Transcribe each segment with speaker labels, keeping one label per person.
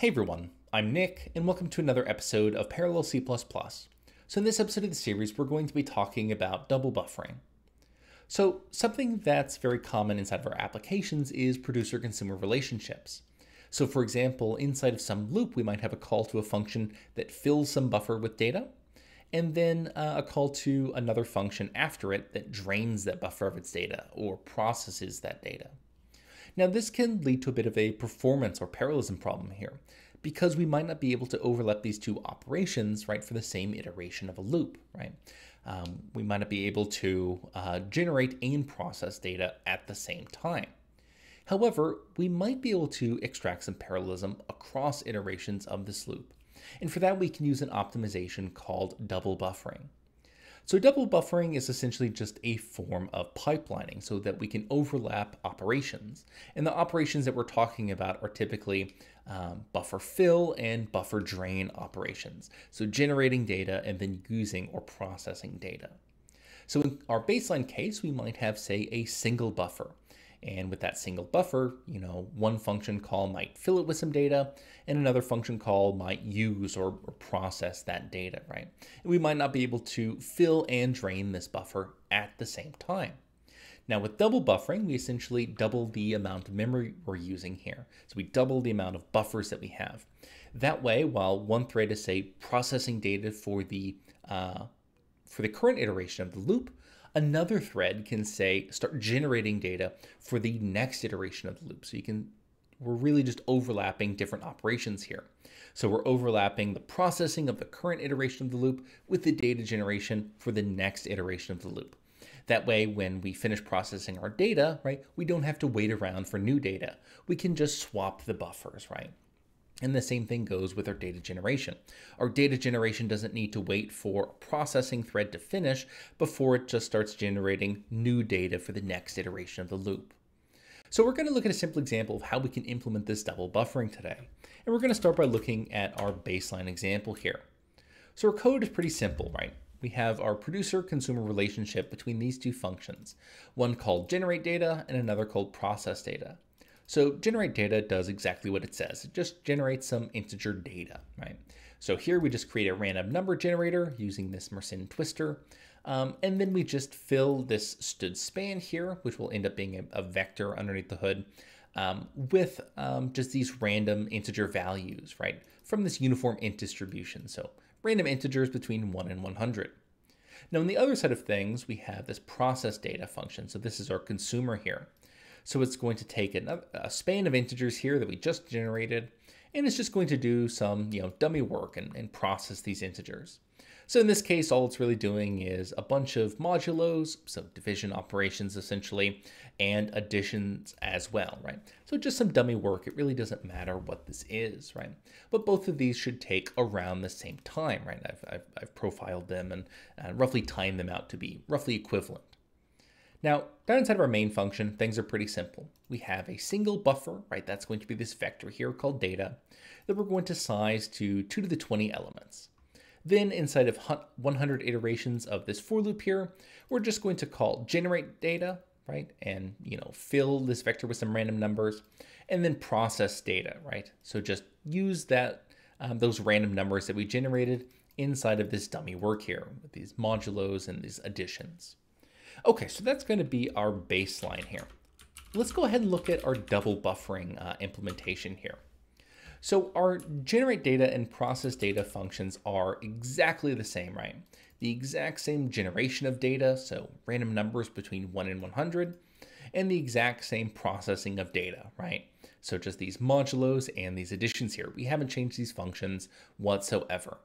Speaker 1: Hey everyone, I'm Nick, and welcome to another episode of Parallel C++. So in this episode of the series, we're going to be talking about double buffering. So something that's very common inside of our applications is producer-consumer relationships. So for example, inside of some loop, we might have a call to a function that fills some buffer with data, and then uh, a call to another function after it that drains that buffer of its data or processes that data. Now this can lead to a bit of a performance or parallelism problem here because we might not be able to overlap these two operations, right, for the same iteration of a loop, right? Um, we might not be able to uh, generate and process data at the same time. However, we might be able to extract some parallelism across iterations of this loop. And for that, we can use an optimization called double buffering. So double buffering is essentially just a form of pipelining so that we can overlap operations. And the operations that we're talking about are typically um, buffer fill and buffer drain operations. So generating data and then using or processing data. So in our baseline case, we might have, say, a single buffer. And with that single buffer, you know, one function call might fill it with some data and another function call might use or, or, process that data, right? And we might not be able to fill and drain this buffer at the same time. Now with double buffering, we essentially double the amount of memory we're using here. So we double the amount of buffers that we have. That way, while one thread is say processing data for the uh, for the current iteration of the loop, another thread can say start generating data for the next iteration of the loop. So you can we're really just overlapping different operations here. So we're overlapping the processing of the current iteration of the loop with the data generation for the next iteration of the loop. That way, when we finish processing our data, right, we don't have to wait around for new data. We can just swap the buffers, right? And the same thing goes with our data generation. Our data generation doesn't need to wait for a processing thread to finish before it just starts generating new data for the next iteration of the loop. So we're going to look at a simple example of how we can implement this double buffering today. And we're going to start by looking at our baseline example here. So our code is pretty simple, right? We have our producer-consumer relationship between these two functions, one called generate data and another called process data. So generate data does exactly what it says. It just generates some integer data, right? So here we just create a random number generator using this Mersenne twister. Um, and then we just fill this std span here, which will end up being a, a vector underneath the hood um, with um, just these random integer values, right? From this uniform int distribution. So random integers between 1 and 100. Now on the other side of things, we have this process data function. So this is our consumer here. So it's going to take a, a span of integers here that we just generated, and it's just going to do some you know, dummy work and, and process these integers. So in this case, all it's really doing is a bunch of modulos, so division operations essentially, and additions as well, right? So just some dummy work. It really doesn't matter what this is, right? But both of these should take around the same time, right? I've, I've, I've profiled them and uh, roughly timed them out to be roughly equivalent. Now, down inside of our main function, things are pretty simple. We have a single buffer, right? That's going to be this vector here called data that we're going to size to 2 to the 20 elements. Then inside of 100 iterations of this for loop here, we're just going to call generate data, right? And, you know, fill this vector with some random numbers and then process data, right? So just use that, um, those random numbers that we generated inside of this dummy work here with these modulos and these additions. Okay, so that's going to be our baseline here. Let's go ahead and look at our double buffering uh, implementation here. So our generate data and process data functions are exactly the same, right? The exact same generation of data, so random numbers between 1 and 100, and the exact same processing of data, right? So just these modulos and these additions here. We haven't changed these functions whatsoever.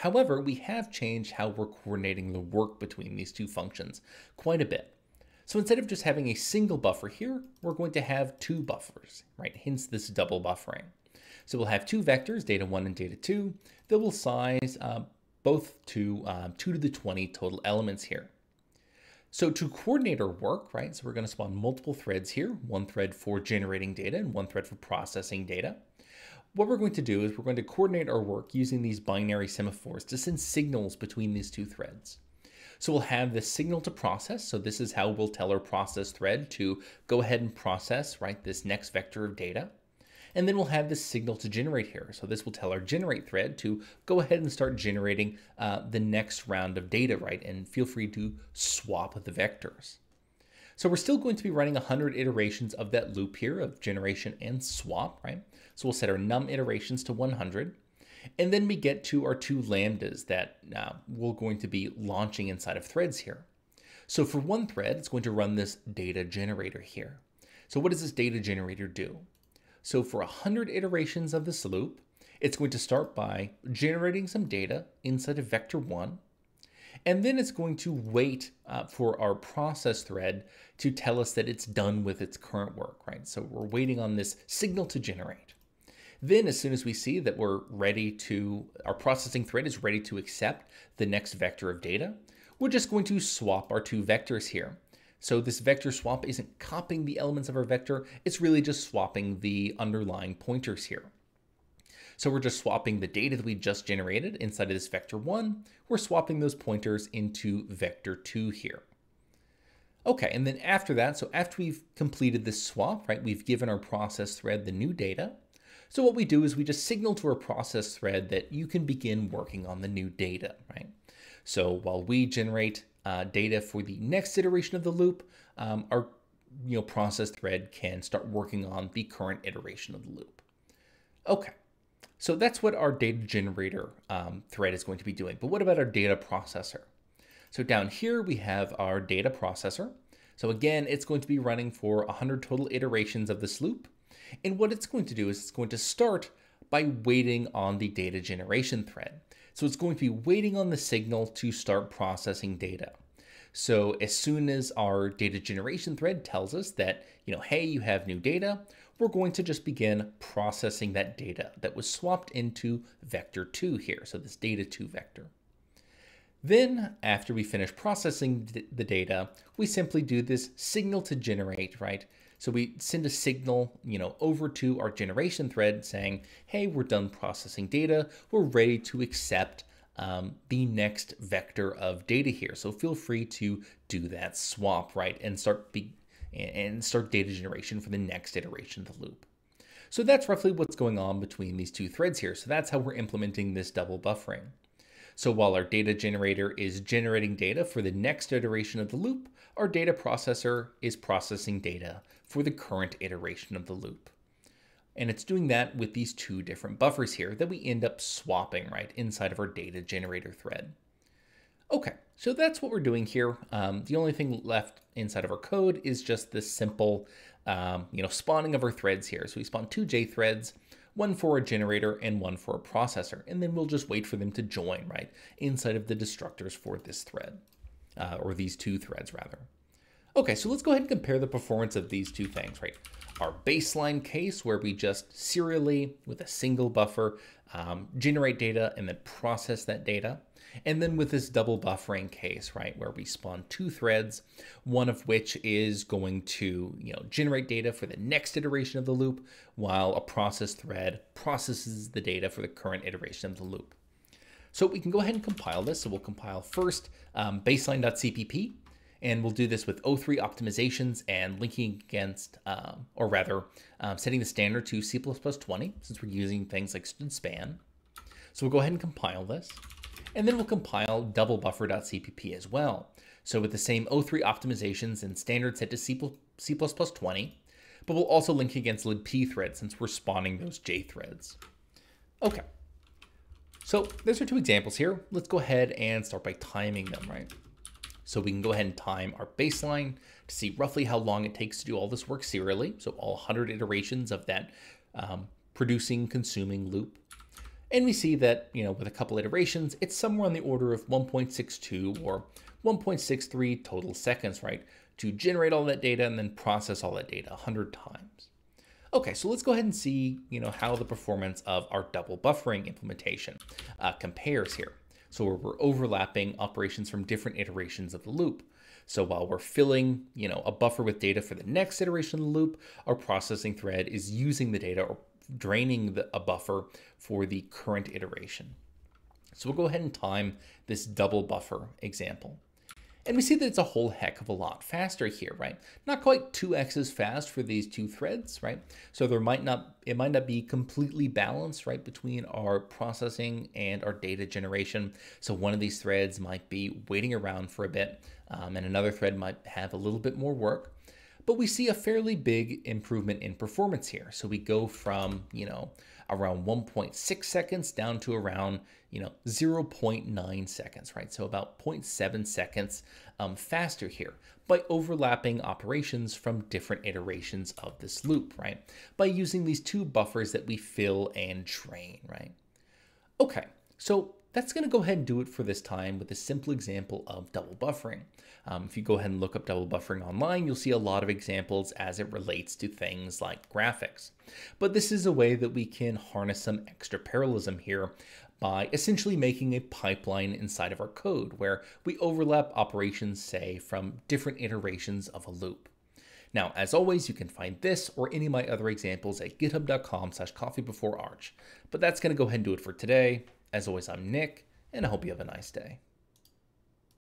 Speaker 1: However, we have changed how we're coordinating the work between these two functions quite a bit. So instead of just having a single buffer here, we're going to have two buffers, right? Hence this double buffering. So we'll have two vectors, data one and data two, that will size uh, both to um, two to the 20 total elements here. So to coordinate our work, right, so we're going to spawn multiple threads here, one thread for generating data and one thread for processing data what we're going to do is we're going to coordinate our work using these binary semaphores to send signals between these two threads. So we'll have this signal to process. So this is how we'll tell our process thread to go ahead and process, right, this next vector of data. And then we'll have this signal to generate here. So this will tell our generate thread to go ahead and start generating uh, the next round of data, right? And feel free to swap the vectors. So we're still going to be running 100 iterations of that loop here of generation and swap, right? So we'll set our num iterations to 100. And then we get to our two lambdas that uh, we're going to be launching inside of threads here. So for one thread, it's going to run this data generator here. So what does this data generator do? So for 100 iterations of this loop, it's going to start by generating some data inside of vector 1, and then it's going to wait uh, for our process thread to tell us that it's done with its current work, right? So we're waiting on this signal to generate. Then as soon as we see that we're ready to, our processing thread is ready to accept the next vector of data, we're just going to swap our two vectors here. So this vector swap isn't copying the elements of our vector, it's really just swapping the underlying pointers here. So we're just swapping the data that we just generated inside of this vector one. We're swapping those pointers into vector two here. Okay, and then after that, so after we've completed this swap, right, we've given our process thread the new data. So what we do is we just signal to our process thread that you can begin working on the new data, right? So while we generate uh, data for the next iteration of the loop, um, our you know process thread can start working on the current iteration of the loop. Okay, so that's what our data generator um, thread is going to be doing. But what about our data processor? So down here we have our data processor. So again, it's going to be running for 100 total iterations of this loop. And what it's going to do is it's going to start by waiting on the data generation thread. So it's going to be waiting on the signal to start processing data. So as soon as our data generation thread tells us that, you know, hey, you have new data, we're going to just begin processing that data that was swapped into vector 2 here, so this data 2 vector. Then, after we finish processing the data, we simply do this signal to generate, right? So we send a signal, you know, over to our generation thread saying, hey, we're done processing data. We're ready to accept um, the next vector of data here. So feel free to do that swap, right? And start be and start data generation for the next iteration of the loop. So that's roughly what's going on between these two threads here. So that's how we're implementing this double buffering. So while our data generator is generating data for the next iteration of the loop, our data processor is processing data for the current iteration of the loop. And it's doing that with these two different buffers here that we end up swapping right inside of our data generator thread. Okay, so that's what we're doing here. Um, the only thing left inside of our code is just this simple, um, you know, spawning of our threads here. So we spawn two jthreads, one for a generator and one for a processor, and then we'll just wait for them to join, right, inside of the destructors for this thread, uh, or these two threads rather. Okay, so let's go ahead and compare the performance of these two things, right? Our baseline case where we just serially, with a single buffer, um, generate data and then process that data. And then with this double buffering case, right, where we spawn two threads, one of which is going to, you know, generate data for the next iteration of the loop, while a process thread processes the data for the current iteration of the loop. So we can go ahead and compile this. So we'll compile first um, baseline.cpp, and we'll do this with O3 optimizations and linking against, um, or rather, um, setting the standard to C++20, since we're using things like std span. So we'll go ahead and compile this. And then we'll compile double buffer.cpp as well. So with the same O3 optimizations and standard set to C++, C++20, but we'll also link against libpthread since we're spawning those jthreads. Okay, so those are two examples here. Let's go ahead and start by timing them, right? So we can go ahead and time our baseline to see roughly how long it takes to do all this work serially. So all 100 iterations of that um, producing, consuming loop. And we see that, you know, with a couple iterations, it's somewhere on the order of 1.62 or 1.63 total seconds, right? To generate all that data and then process all that data 100 times. Okay, so let's go ahead and see, you know, how the performance of our double buffering implementation uh, compares here. So we're overlapping operations from different iterations of the loop. So while we're filling, you know, a buffer with data for the next iteration of the loop, our processing thread is using the data or draining the, a buffer for the current iteration. So we'll go ahead and time this double buffer example. And we see that it's a whole heck of a lot faster here, right? Not quite 2x as fast for these two threads, right? So there might not, it might not be completely balanced, right, between our processing and our data generation. So one of these threads might be waiting around for a bit, um, and another thread might have a little bit more work. But we see a fairly big improvement in performance here. So we go from, you know, around 1.6 seconds down to around, you know, 0.9 seconds, right? So about 0.7 seconds um, faster here by overlapping operations from different iterations of this loop, right? By using these two buffers that we fill and drain, right? Okay, so that's going to go ahead and do it for this time with a simple example of double buffering. Um, if you go ahead and look up double buffering online, you'll see a lot of examples as it relates to things like graphics. But this is a way that we can harness some extra parallelism here by essentially making a pipeline inside of our code where we overlap operations, say, from different iterations of a loop. Now, as always, you can find this or any of my other examples at github.com slash coffeebeforearch. But that's going to go ahead and do it for today. As always, I'm Nick, and I hope you have a nice day.